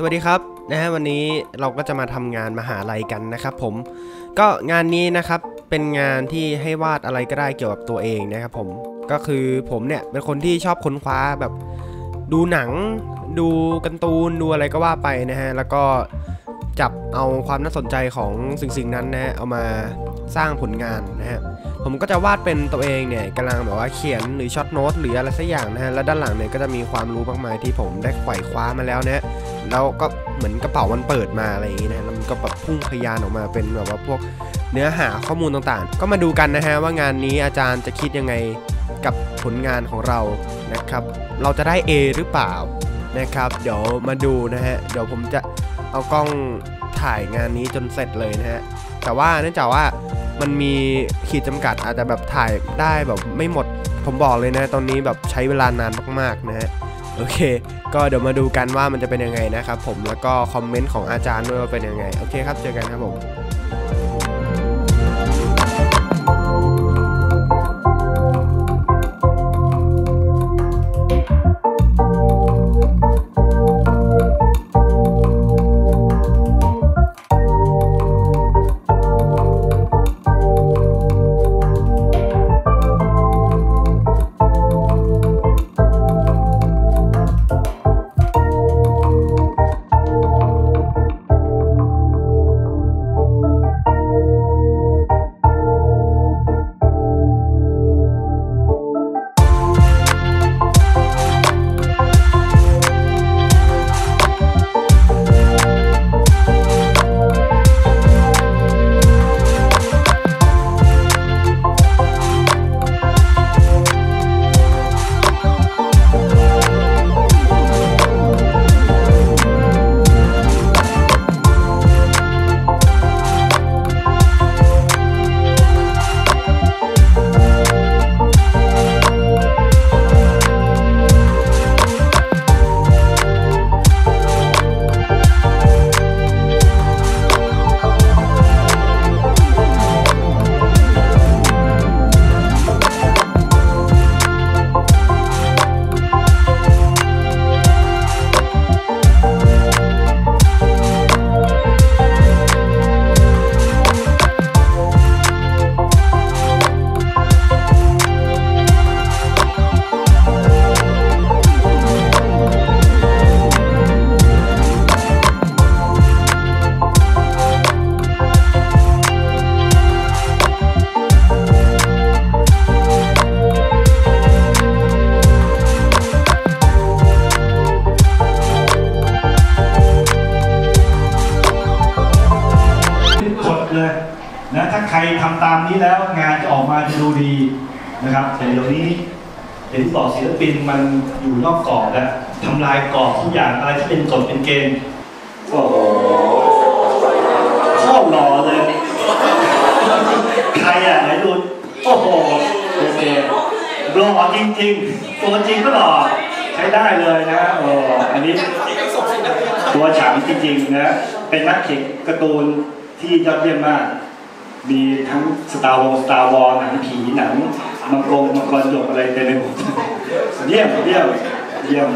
สวัสดีครับนะฮะวันนี้เราก็จะมาทำงานมหาลัยกันนะครับผมก็งานนี้นะครับเป็นงานที่ให้วาดอะไรก็ได้เกี่ยวกับตัวเองนะครับผมก็คือผมเนี่ยเป็นคนที่ชอบค้นคว้าแบบดูหนัง ดูการ์ตูนดูอะไรก็ว่าไปนะฮะแล้วก็จับเอาความน่าสนใจของสิ่งสิ่งนั้นนะฮะเอามาสร้างผลงานนะฮะผมก็จะวาดเป็นตัวเองเนี่ยกำลังแบบว่าเขียนหรือช็อตโน้ตหรืออะไรสักอย่างนะฮะแล้วด้านหลังเนี่ยก็จะมีความรู้มากมายที่ผมได้ไขว่คว้ามาแล้วนะฮะ แล้วก็เหมือนกระเป๋ามันเปิดมาอะไรอย่างนี้นะแล้วมันก็แบบพุ่งพยานออกมาเป็นแบบว่าพวกเนื้อหาข้อมูลต่างๆ ก็มาดูกันนะฮะว่างานนี้อาจารย์จะคิดยังไงกับผลงานของเรานะครับ เราจะได้ A หรือเปล่านะครับ เดี๋ยวมาดูนะฮะ เดี๋ยวผมจะเอากล้องถ่ายงานนี้จนเสร็จเลยนะฮะ แต่ว่าเนื่องจากว่ามันมีขีดจำกัดอาจจะแบบถ่ายได้แบบไม่หมด ผมบอกเลยนะ ตอนนี้แบบใช้เวลานานมากๆนะฮะ โอเค ก็เดี๋ยวมาดูกันว่ามันจะเป็นยังไงนะครับผมแล้วก็คอมเมนต์ของอาจารย์ด้วยว่าเป็นยังไง โอเคครับ เจอกันครับผม นะถ้าใครทำตามนี้แล้วงานจะออกมาจะดูดีนะครับ แต่เดี๋ยวนี้เห็นบอกศิลปินมันอยู่นอกกรอบแล้วทำลายกรอบทุกอย่างอะไรที่เป็นกฎเป็นเกณฑ์โอ้โหโคตรหล่อเลยใครอะไหนดูโอ้โหโอเคหล่อจริงๆตัวจริงก็หล่อใช้ได้เลยนะโอ้อันนี้ตัวฉางจริงๆนะเป็นนักเขียนการ์ตูนที่ยอดเยี่ยมมาก มีทั้ง Star Wars Star Wars หนังผีหนังมังกรมังกรหยกอะไรเต็มไปหมดเยี่ยมเยี่ยมเยี่ยม